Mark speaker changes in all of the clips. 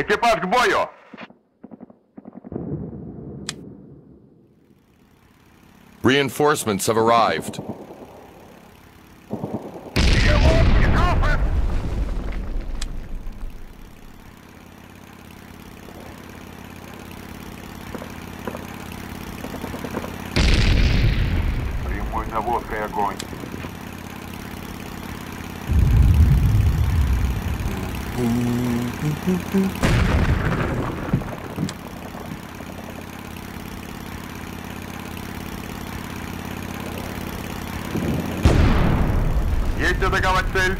Speaker 1: Экипаж к бою!
Speaker 2: Reinforcements have arrived.
Speaker 1: Прямой Атаковать цель.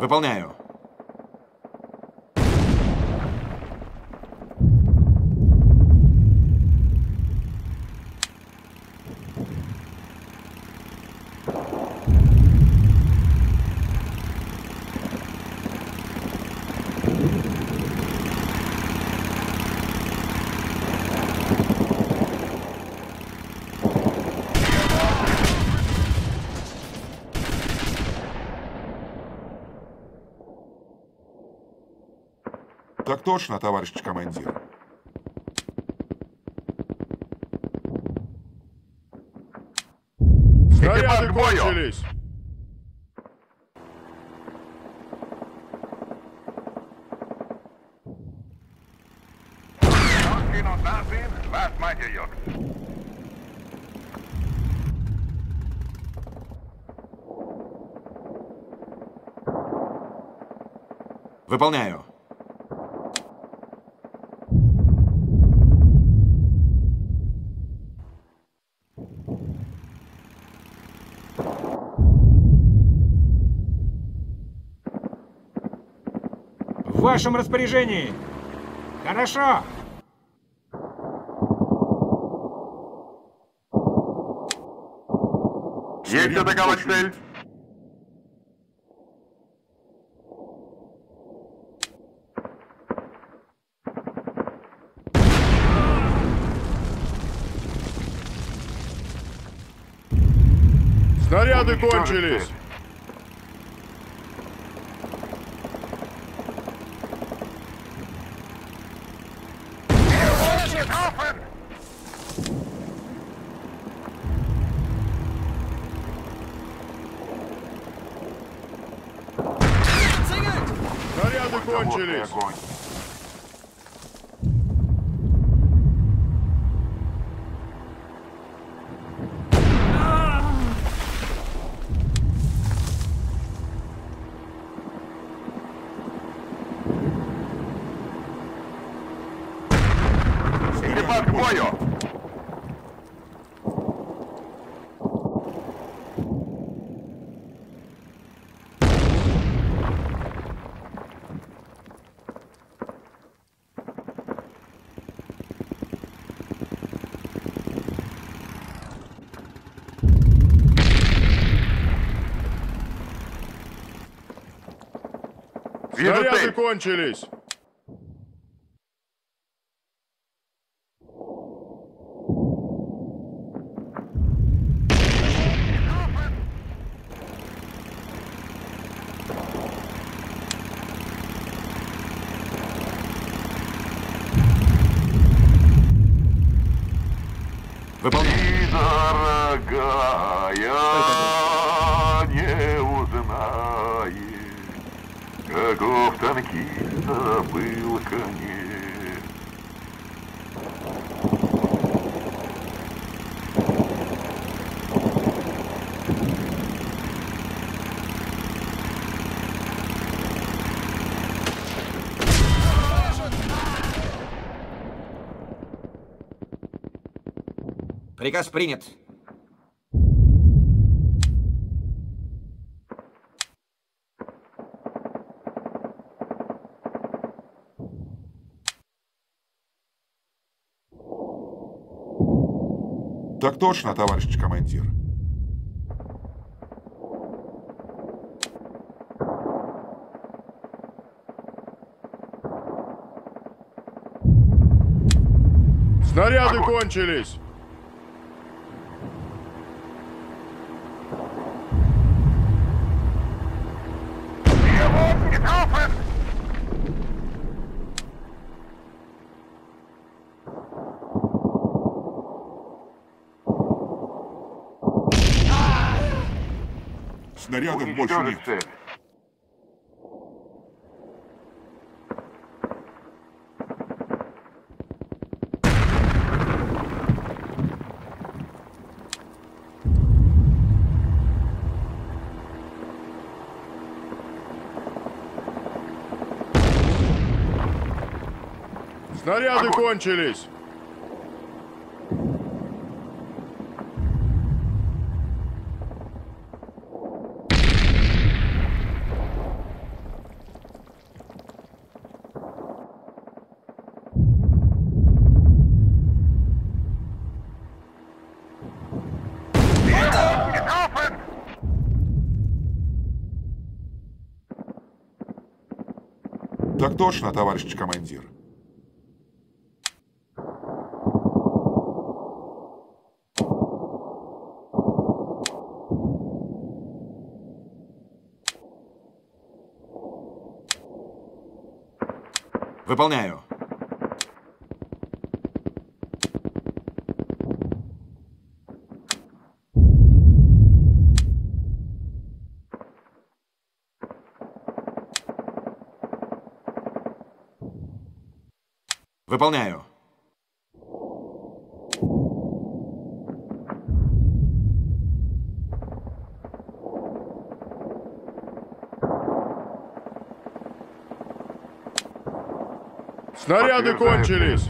Speaker 3: Выполняю.
Speaker 4: Так точно, товарищ командир.
Speaker 1: Снаряды кончились. Вас.
Speaker 3: Выполняю.
Speaker 5: Вашем распоряжении. Хорошо.
Speaker 1: Есть атаковать цель.
Speaker 6: Снаряды кончились.
Speaker 1: Цель.
Speaker 6: Снаряды
Speaker 1: Наводкой
Speaker 6: кончились.
Speaker 1: огонь. Экипаж к бою!
Speaker 6: Снаряды кончились.
Speaker 1: Каков танкиста был конец.
Speaker 3: Приказ принят.
Speaker 4: Так точно, товарищ командир.
Speaker 6: Снаряды кончились.
Speaker 4: Снарядов больше нет.
Speaker 1: цель.
Speaker 6: Снаряды кончились.
Speaker 4: Так точно, товарищ командир.
Speaker 3: Выполняю. Выполняю.
Speaker 6: Снаряды кончились.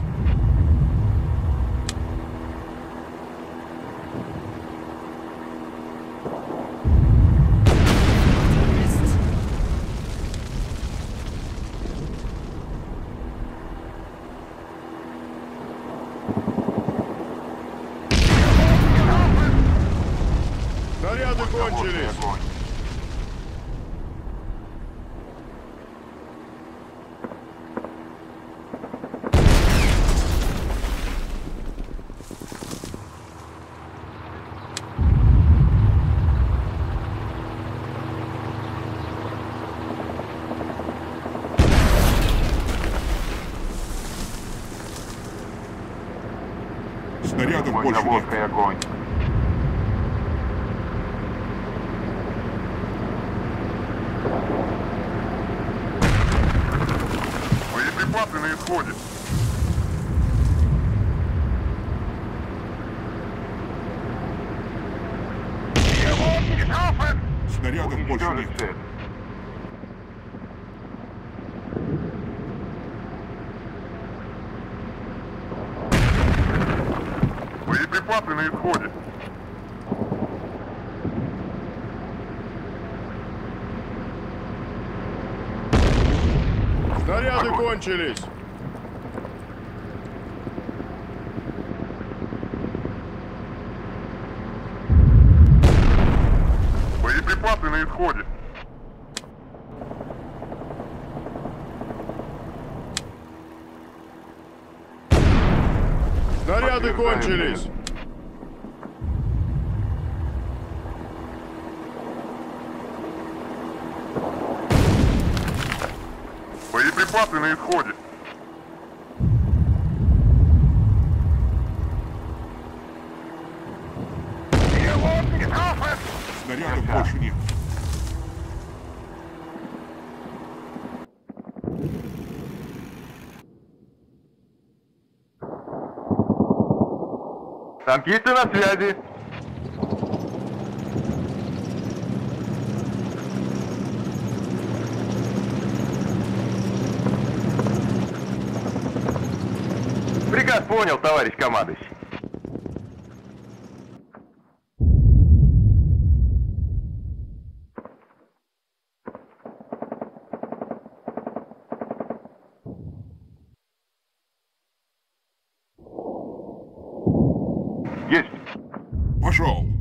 Speaker 6: Снаряды кончились.
Speaker 1: Огонь.
Speaker 4: Снарядов
Speaker 1: Мой
Speaker 4: больше нет.
Speaker 1: наводка и огонь. Боеприпасы на исходе.
Speaker 4: Снарядов больше нет.
Speaker 1: Боеприпасы на исходе. Огонь.
Speaker 6: кончились.
Speaker 1: Боеприпасы на исходе.
Speaker 6: Снаряды кончились.
Speaker 1: Боеприпасы на исходе.
Speaker 4: Снарядов больше нет.
Speaker 1: Танкисты на связи. Приказ понял, товарищ командующий. Есть.
Speaker 4: Пошел.